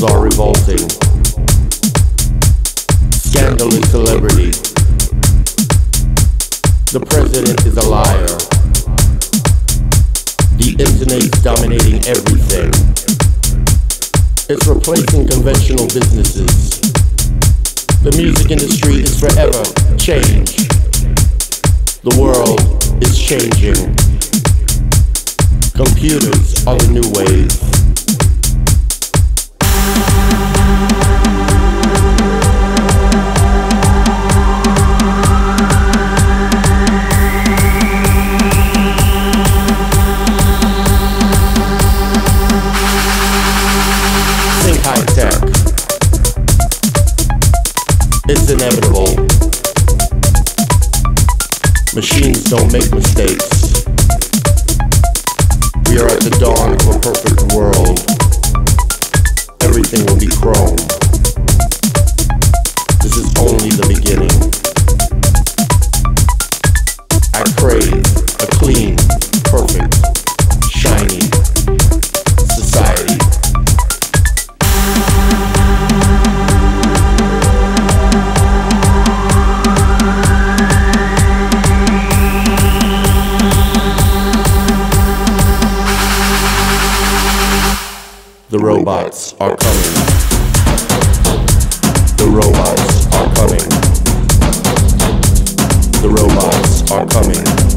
Are revolting. Scandalous celebrity. The president is a liar. The internet's dominating everything. It's replacing conventional businesses. The music industry is forever changed. The world is changing. Computers are the new wave. Don't make mistakes. We are at the dawn of a perfect world. Everything will be chrome. The robots are coming. The robots are coming. The robots are coming.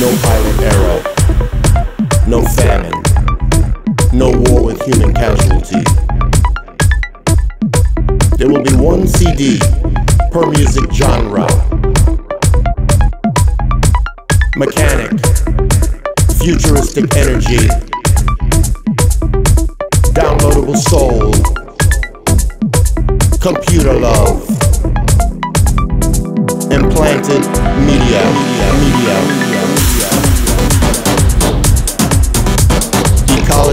No violent era. No famine. No war with human casualty. There will be one CD per music genre. Mechanic. Futuristic energy. Downloadable soul. Computer love. Implanted media. Media. media.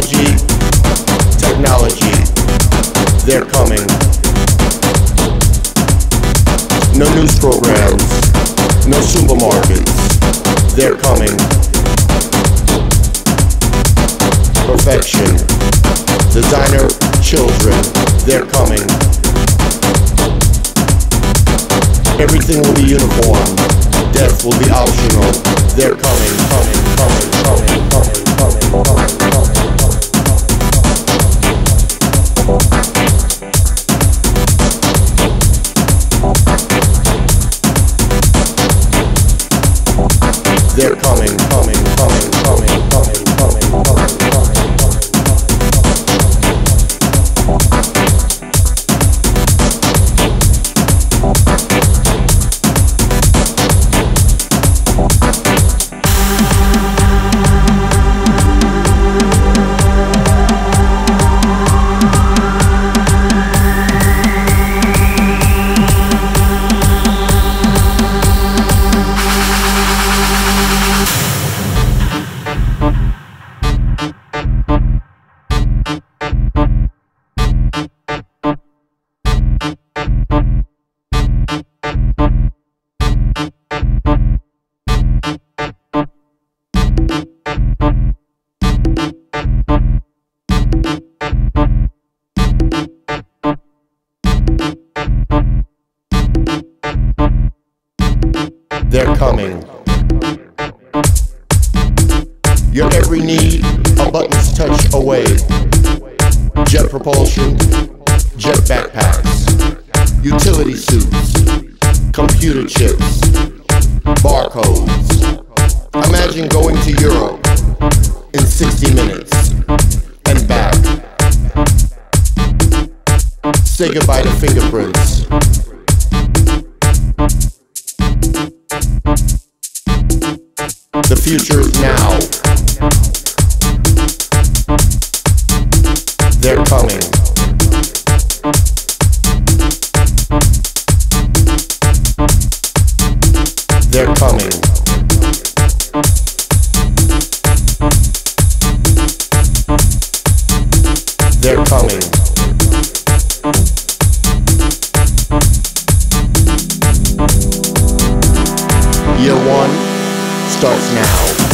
technology, technology, they're coming. No news programs, no supermarkets, they're coming. Perfection, designer children, they're coming. Everything will be uniform, death will be optional, they're coming, coming, coming, coming, coming, coming, coming. Coming. Your every need, a button's touch away. Jet propulsion, jet backpacks, utility suits, computer chips, barcodes. Imagine going to Europe in 60 minutes and back. Say goodbye to fingerprints. The future is now. They're coming. yourself now.